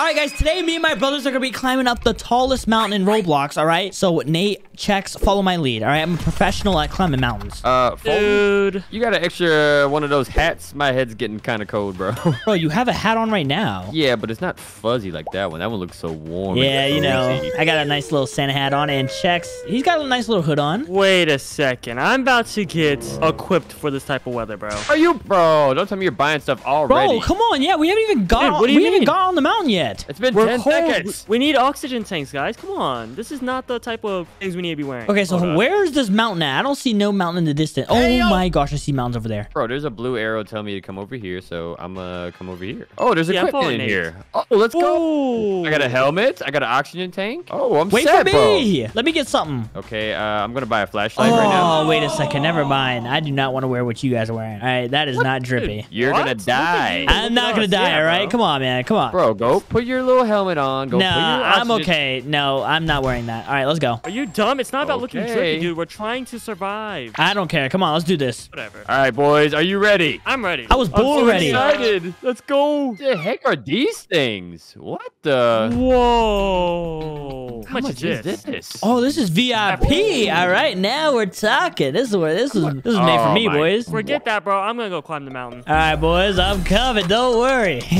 All right, guys, today me and my brothers are going to be climbing up the tallest mountain in Roblox, all right? So Nate, Chex, follow my lead, all right? I'm a professional at climbing mountains. Uh, Dude. you got an extra one of those hats? My head's getting kind of cold, bro. Bro, you have a hat on right now. yeah, but it's not fuzzy like that one. That one looks so warm. Yeah, you know. I got a nice little Santa hat on and Chex. He's got a nice little hood on. Wait a second. I'm about to get equipped for this type of weather, bro. Are you, bro? Don't tell me you're buying stuff already. Bro, come on. Yeah, we haven't even got what do you we haven't mean? got on the mountain yet. It's been We're 10 cold. seconds. We need oxygen tanks, guys. Come on. This is not the type of things we need to be wearing. Okay, so Hold on. where's this mountain at? I don't see no mountain in the distance. Oh my gosh, I see mountains over there. Bro, there's a blue arrow telling me to come over here, so I'm gonna come over here. Oh, there's Yeah, I'm equipment in Nate. here. Oh, let's go. I got a helmet. I got an oxygen tank. Oh, I'm Wait set, for bro. me. Let me get something. Okay, uh, I'm gonna buy a flashlight right now. Oh, wait a second. Never mind. I do not want to wear what you guys are wearing. All right, that is not drippy. You're What? gonna die. I'm not gonna us, die. yeah, all right, bro. come on, man. Come on. Bro, go put your little helmet on. Go no, put your I'm okay. No, I'm not wearing that. All right, let's go. Are you dumb? It's not about looking tricky, dude. We're trying to survive. I don't care. Come on, let's do this. Whatever. All right, boys, are you ready? I'm ready. I was I'm born so ready. Excited. Let's go. What The heck are these things? What the? Whoa. How much is this? this? Oh, this is VIP. All right, now we're talking. This is where this is. This is made for Oh me, my- boys. All Forget that, bro. I'm gonna go climb the mountain. All right, boys, I'm coming. Don't worry.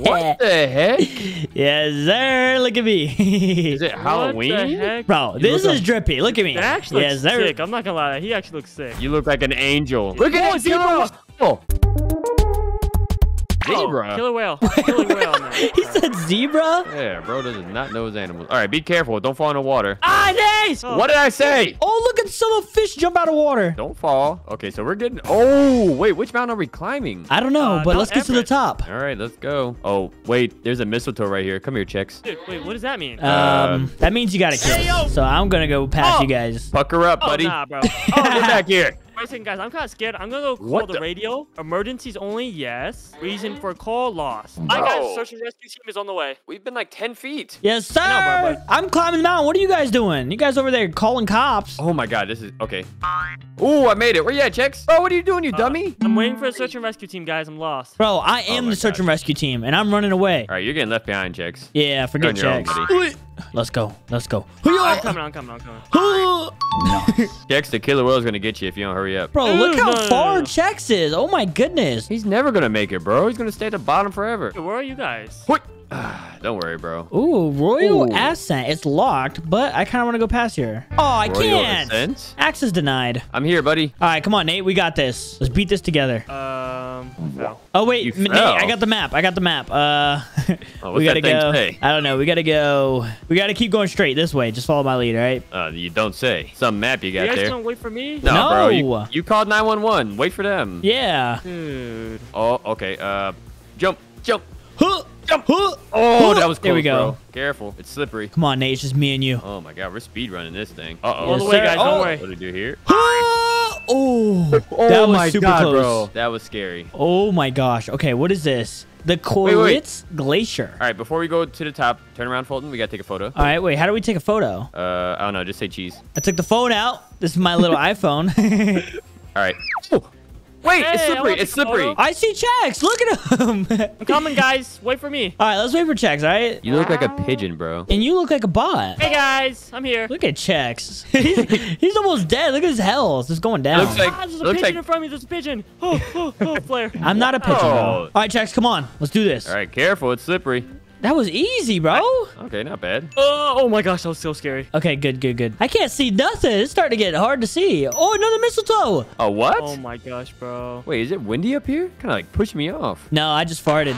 What the heck? Yes, sir. Look at me. Is it What the Halloween? heck? Bro, You this look is drippy. Look at me. That actually yes, looks sir. sick. I'm not gonna lie. He actually looks sick. You look like an angel. Look at Oh, that zebra. zebra. Oh. Oh, killer whale. Killing whale. Man. He said zebra. Yeah, bro does not know his animals. All right, be careful. Don't fall in the water. Ah, nice. Oh. What did I say? Oh, look at some of the fish jump out of water. Don't fall. Okay, so we're getting. Oh, wait, which mountain are we climbing? I don't know, Uh, but let's get to the top. All right, let's go. Oh, wait, there's a mistletoe right here. Come here, Chex. Dude, wait, what does that mean? Um, that means you gotta kill. Hey. So I'm gonna go past Oh. you guys. Pucker up, oh, buddy. nah, bro. Get back here. Wait a second, guys. I'm kind of scared. I'm gonna go call the, the- radio. Emergencies only, yes. Reason for call lost. Hi, guys. Search and rescue team is on the way. We've been like 10 feet. Yes, sir. know, bro, I'm climbing the mountain. What are you guys doing? You guys over there calling cops? Oh my god, this is okay. Ooh, I made it. Where you at, Chex? Oh, what are you doing, you Uh, dummy? I'm waiting for the search and rescue team, guys. I'm lost. Bro, I am Oh the search gosh. and rescue team, and I'm running away. All right, you're getting left behind, Chex. Yeah, forget on your own, Chex. buddy. Let's go. Let's go. I'm coming. I'm coming. I'm coming. Chex, the killer whale's gonna get you if you don't hurry up. Bro, look how no, no, far no. Chex is. Oh my goodness. He's never gonna make it, bro. He's gonna stay at the bottom forever. Hey, where are you guys? What? Ah, don't worry, bro. Ooh, Royal Ooh. Ascent. It's locked, but I kind of want to go past here. Oh, I Royal can't. Ascent? Access denied. I'm here, buddy. All right, come on, Nate. We got this. Let's beat this together. Uh, Um, no. Oh wait, You Nate. I got the map. I got the map. Uh, Oh, we gotta go. say? I don't know. We gotta go. We gotta keep going straight this way. Just follow my lead, all right? Uh, you don't say. Some map you got You got guys there. gonna wait for me? No, bro. You, you called 911. Wait for them. Yeah. Dude. Oh, okay. Uh, jump, jump, Huh, jump. huh. Oh, that was close, There we go. bro. Careful. It's slippery. Come on, Nate. It's just me and you. Oh my god, we're speed running this thing. Uh All oh. the Yes, way, guys. Oh. Don't worry. What do we do here? Oh, that was super close. That was scary. Oh my gosh. Okay, what is this? The wait. Koritz Glacier. All right, before we go to the top, turn around, Foltyn. We gotta take a photo. All right, wait. How do we take a photo? Uh, I don't know. Just say cheese. I took the phone out. This is my little iPhone. All right. Oh, wait, it's Hey, I slippery. It's the photo. slippery. I see Chex. Look at him. I'm coming, guys. Wait for me. all right, let's wait for Chex. All right. You look like a pigeon, bro. And you look like a bot. Hey, guys. I'm here. Look at Chex. he's, he's almost dead. Look at his health. It's going down. Looks like- ah, there's a looks pigeon like- in front of me. There's a pigeon. Oh, oh, oh, flare. I'm not a pigeon, bro. Oh. All right, Chex, come on. Let's do this. All right, careful. It's slippery. That was easy, bro. Okay, not bad. Oh, oh my gosh, that was so scary. Okay, good, good, good. I can't see nothing. It's starting to get hard to see. Oh, another mistletoe. A what? Oh my gosh, bro. Wait, is it windy up here? Kind of like push me off. No, I just farted.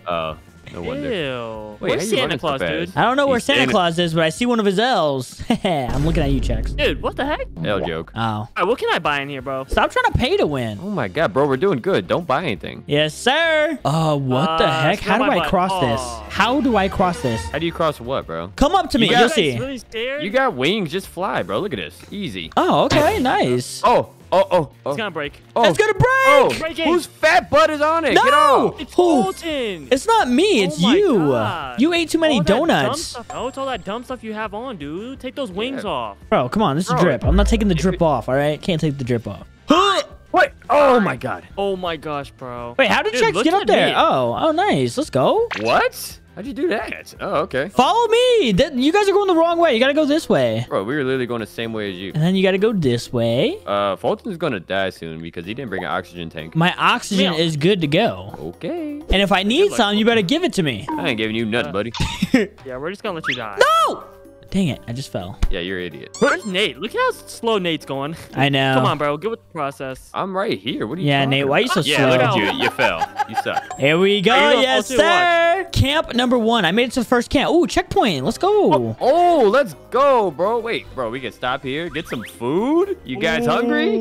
Oh, no wonder. Ew. Wait, Where's Santa Claus, dude? I don't know where He's Santa Claus is, but I see one of his elves. I'm looking at you, Chex. Dude, what the heck? L joke. Oh. All right, what can I buy in here, bro? Stop trying to pay to win. Oh my god, bro, we're doing good. Don't buy anything. Yes, sir. Oh, what the Uh, heck? How do I butt. cross Aw. this? How do I cross this? How do you cross what, bro? Come up to me. You You'll see. Really? You got wings. Just fly, bro. Look at this. Easy. Oh, okay. Nice. Oh, oh, oh, oh. It's gonna break. oh. It's gonna break. Oh, Breaking. whose fat butt is on it? Get No! off. It's Oh. Foltyn. It's not me. Oh It's my you. God. You ate too many All that dumb donuts. stuff- No, it's all that dumb stuff you have on, dude. Take those wings Yeah. off. Bro, come on. This is Bro, drip. I'm not taking the drip it- off, all right? Can't take the drip off. What? Oh my god. Oh my gosh, bro. Wait, how did Dude, Chex get up there? me. Oh, oh, nice. Let's go. What? How'd you do that? Oh, okay. Follow me. Th- You guys are going the wrong way. You gotta go this way. Bro, we were literally going the same way as you. And then you gotta go this way. Uh, Foltyn's gonna die soon because he didn't bring an oxygen tank. My oxygen Meow. is good to go. Okay. And if I need luck. some, you better give it to me. I ain't giving you nothing, buddy. Yeah, we're just gonna let you die. No! Dang it, I just fell. Yeah, you're an idiot. Where's Nate? Look at how slow Nate's going. I know. Come on, bro. Get with the process. I'm right here. What are you Yeah, talking Nate, why are you so about? Yeah, slow? look at you. You fell. You suck. Here we go. Hey, yes, I'll sir. Camp number one. I made it to the first camp. Ooh, checkpoint. Let's go. Oh, oh let's go, bro. Wait, bro, we can stop here, get some food. You guys hungry?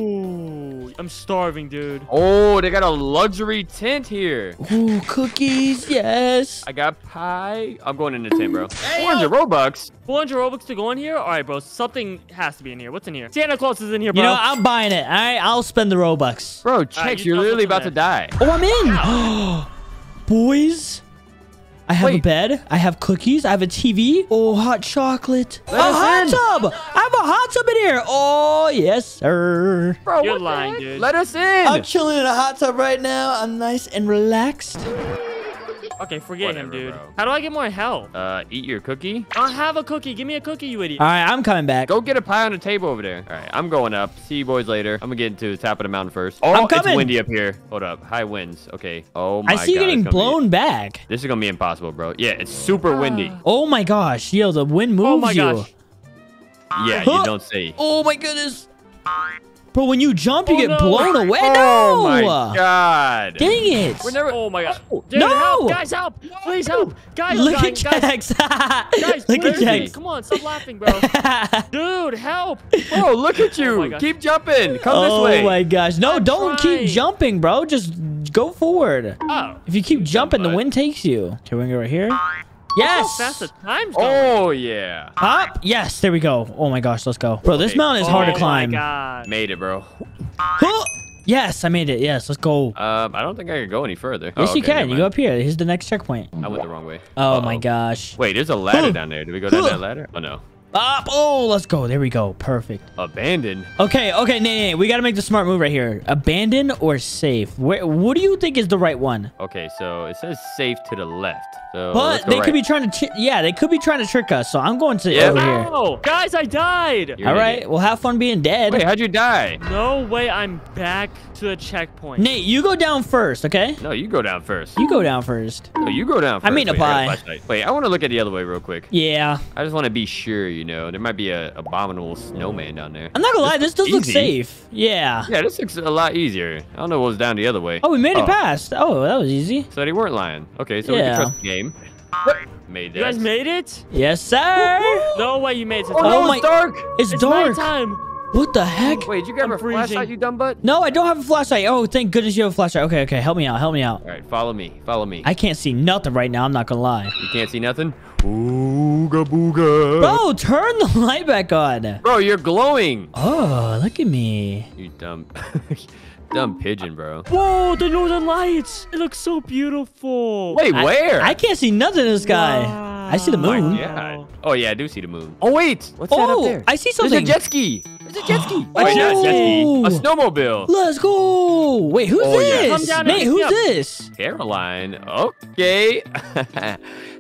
I'm starving, dude. Oh, they got a luxury tent here. Ooh, cookies. Yes. I got pie. I'm going in the tent, bro. 400 Robux. 400 Robux to go in here? All right, bro. Something has to be in here. What's in here? Santa Claus is in here, bro. You bro. know, I'm buying it. All right, I'll spend the Robux. Bro, Chex, you you're literally about in to die. Oh, I'm in. Boys, I have a bed. I have cookies. I have a TV. Oh, hot chocolate. Let a hot in. tub. I have a hot tub in here. Oh, yes, sir. Bro, You're lying, dude. Let us in. I'm chilling in a hot tub right now. I'm nice and relaxed. Okay, forget him, dude. bro. How do I get more health? Uh, eat your cookie. I don't have a cookie. Give me a cookie, you idiot. All right, I'm coming back. Go get a pie on the table over there. All right, I'm going up. See you boys later. I'm gonna get into the top of the mountain first. Oh, I'm it's windy up here. Hold up. High winds. Okay. Oh my god. I see you getting it's gonna be- blown back. This is gonna be impossible, bro. Yeah, it's super windy. Oh my gosh, yo, the wind moves you. oh my you. gosh. Yeah, Huh. you don't see. Oh my goodness. Bro, when you jump, you Oh, get no. blown away. Oh no! my God. Dang it. We're never. Oh my god. Oh, Dude, No! help! Guys, help! Please help! Guys, Look dying. at guys, Jax. guys, Look at please, Jax. Come on, stop laughing, bro. Dude, help! Bro, look at oh you. Oh. Keep jumping. Come oh this way. Oh, my gosh. No, I'm don't trying. keep jumping, bro. Just go forward. Oh. If you keep jumping, the wind takes you. Okay, we're gonna go right here. How Yes. fast the time's going. Oh yeah. Up. Yes, there we go. Oh my gosh, let's go. Bro, this Okay. mountain is hard to Oh climb. my. Made it, bro. Huh. Yes, I made it. Yes, let's go. Um, I don't think I can go any further. yes, Oh, you can. You go up here. Here's the next checkpoint. I went the wrong way. Oh my Uh-oh. gosh. Wait, there's a ladder down there. Did we go down that ladder? Oh no. Up. Oh, let's go. There we go. Perfect. Abandon. Okay, okay, Nate, Nate, we gotta make the smart move right here. Abandon or safe? Where, what do you think is the right one? Okay, so it says safe to the left. So But they right. could be trying to, yeah, they could be trying to trick us. So I'm going to Yeah. over here. Ow! Oh, guys, I died! You're All an right, idiot. well, have fun being dead. Wait, how'd you die? No way I'm back to the checkpoint. Nate, you go down first, okay? No, you go down first. You go down first. No, you go down first. I mean a Wait, got pie. Wait, I want to look at the other way real quick. Yeah, I just want to be sure, you know. There might be a abominable snowman down there. I'm not gonna lie, this does look safe. Yeah. Yeah, this looks a lot easier. I don't know what was down the other way. Oh, we made it Oh, past. Oh, that was easy. So they weren't lying. Okay, so we can trust the game. Made that. You guys made it? Yes, sir. No way you made it. to Oh, no, Oh my- it's dark. It's, It's dark. nighttime. What the heck? Wait, did you grab I'm a flashlight, you dumb butt? No, I don't have a flashlight. Oh, thank goodness you have a flashlight. Okay, okay, help me out. Help me out. All right, follow me. Follow me. I can't see nothing right now. I'm not gonna lie. You can't see nothing? Ooga booga. Bro, turn the light back on. Bro, you're glowing. Oh, look at me. You dumb, dumb pigeon, bro. Whoa, the northern lights. It looks so beautiful. Wait, I- where? I, can't see nothing in the sky. I see the oh Wow. moon. Yeah. Oh yeah, I do see the moon. Oh wait, what's that up Oh, there? I see something. There's something. a jet ski. There's a jet ski. Oh. A jet ski. Oh. A snowmobile. Let's go. Wait, who's Oh, yeah. this? Come down Nate, who's up. this? Caroline. Okay.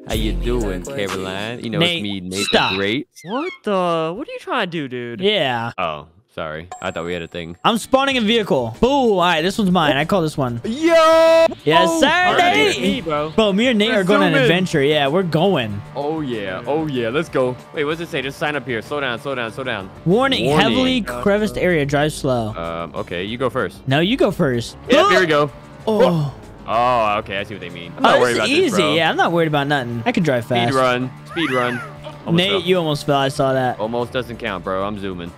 How you doing, Caroline? You know Nate, it's me, Nate stop. Great. What the? What are you trying to do, dude? Yeah. Oh, sorry. I thought we had a thing. I'm spawning a vehicle. Boo. All right, this one's mine. I call this one. Yo! Yes, sir, Alright. Nate. Me, bro. Bro, me and Nate are Let's going on an in. adventure. Yeah, we're going. Oh yeah. Oh yeah. Let's go. Wait, what's it say? Just sign up here. Slow down. Slow down. Slow down. Warning, Warning. heavily creviced area. Drive slow. Um. Okay. You go first. No, you go first. Yep. Here we go. Oh, Oh. Okay. I see what they mean. I'm oh not this worried is about easy. this, bro. yeah, I'm not worried about nothing. I can drive fast. Speed run. Speed run. Almost Nate, fell. you almost fell. I saw that. Almost doesn't count, bro. I'm zooming.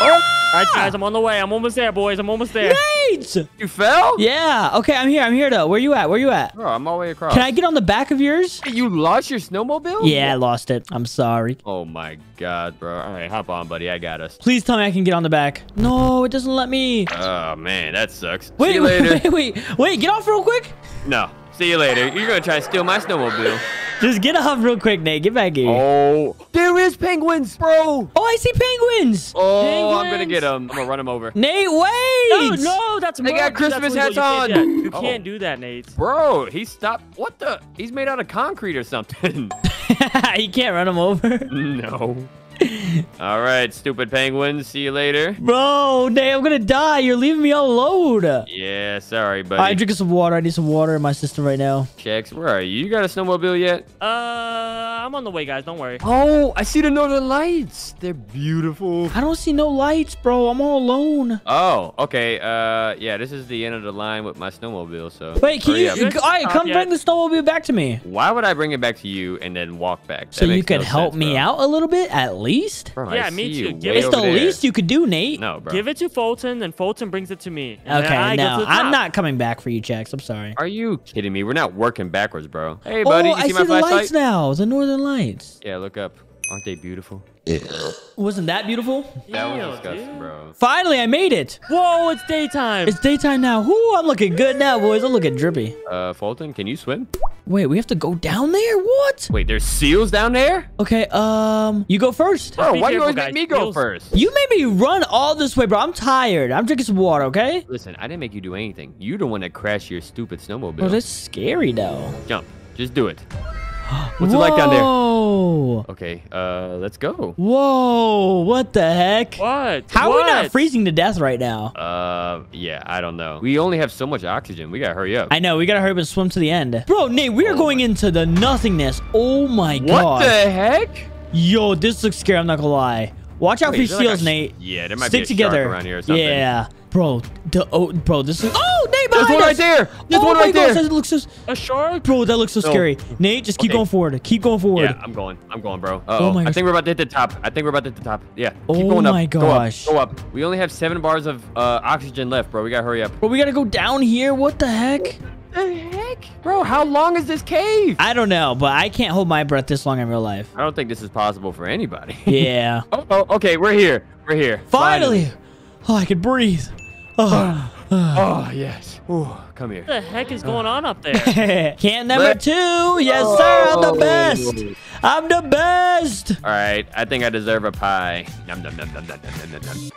All right, guys, ah. I'm on the way. I'm almost there, boys. I'm almost there. Nate! You fell? Yeah. Okay, I'm here. I'm here though. Where you at? Where you at? Bro, I'm all the way across. Can I get on the back of yours? You lost your snowmobile? Yeah, I lost it. I'm sorry. Oh my god, bro. All right, hop on, buddy. I got us. Please tell me I can get on the back. No, it doesn't let me. Oh man, that sucks. Wait, See you wait, later. wait, wait, wait. Get off real quick. No. See you later. You're gonna try to steal my snowmobile. Just get off real quick, Nate. Get back here. Oh, there is penguins, bro. Oh, I see penguins. Oh, I'm gonna get them. I'm gonna run them over. Nate, No, wait. no, no, that's They got murder. That's Christmas illegal. hats You can't on. You Oh. can't do that, Nate. Bro, he stopped. What the? He's made out of concrete or something. you can't run them over. no. All right, stupid penguins. See you later. Bro, Nate, I'm gonna die. You're leaving me all alone. Yeah, sorry, buddy. All right, drinking some water. I need some water in my system right now. Chex, where are you? You got a snowmobile yet? Uh, I'm on the way, guys. Don't worry. Oh, I see the northern lights. They're beautiful. I don't see no lights, bro. I'm all alone. Oh, okay. Uh, yeah, this is the end of the line with my snowmobile. So Wait, can you? up. All right, come yet. bring the snowmobile back to me. Why would I bring it back to you and then walk back? So you makes could no help sense, me bro. out a little bit, at least. Bro, Yeah, I me too. Give It's the there. least you could do, Nate. No, bro. Give it to Foltyn, then Foltyn brings it to me. Okay, no. I'm not coming back for you, Chex. I'm sorry. Are you kidding me? We're not working backwards, bro. Hey, buddy, oh, you I see see my the lights now. The northern lights. Yeah, look up. Aren't they beautiful? Wasn't that beautiful? That was disgusting, dude. bro. Finally, I made it. Whoa, it's daytime. It's daytime now. Whoo, I'm looking good now, boys. I'm looking drippy. Uh, Foltyn, can you swim? Wait, we have to go down there? What? Wait, there's seals down there? Okay, um, you go first. Bro, why do you always guys. make me go Seals- first? You made me run all this way, bro. I'm tired. I'm drinking some water, okay? Listen, I didn't make you do anything. You're the one that crashed your stupid snowmobile. Bro, that's scary, though. Jump. Just do it. What's it like down there? Whoa. Okay, uh, let's go. Whoa, what the heck? What? How are we not freezing to death right now? Uh, yeah, I don't know. We only have so much oxygen. We gotta hurry up. I know, we gotta hurry up and swim to the end. Bro, Nate, we are Oh going my- into the nothingness. Oh my god. what god. the heck? Yo, this looks scary, I'm not gonna lie. Watch out Wait, for is there like seals, Nate. Yeah, there might Stick be a shark together. around here or something. Yeah. Bro, the oh bro, this is Oh, Nate There's behind one right there. There's oh one my right gosh, there. that looks so A shark? Bro, that looks so No. scary. Nate, just keep Okay. going forward. Keep going forward. Yeah, I'm going. I'm going, bro. Uh Oh oh. my I think we're about to hit the top. I think we're about to hit the top. Yeah. Keep Oh going up. my Go up. Go up. We only have seven bars of uh, oxygen left, bro. We gotta hurry up. Bro, we gotta go down here. What the heck? The heck? Bro, how long is this cave? I don't know, but I can't hold my breath this long in real life. I don't think this is possible for anybody. Yeah. oh, oh, okay. We're here. We're here. Finally. Oh, I can breathe. Oh. Oh, yes. Ooh, come here. What the heck is going on up there? Can number Let- two. Yes, sir. I'm the Oh. best. I'm the best. All right. I think I deserve a pie. Nom, nom, nom, nom, nom, nom, nom, nom.